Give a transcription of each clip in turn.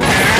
Bye.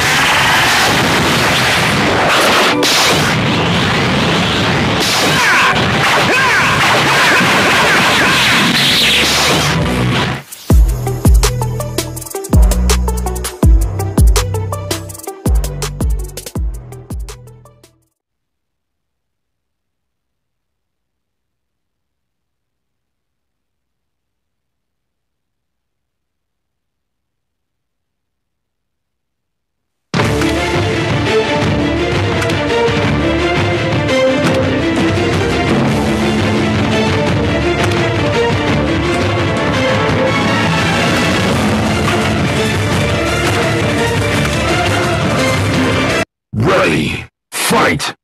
Ready, fight!